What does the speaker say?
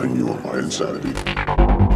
I knew of my insanity.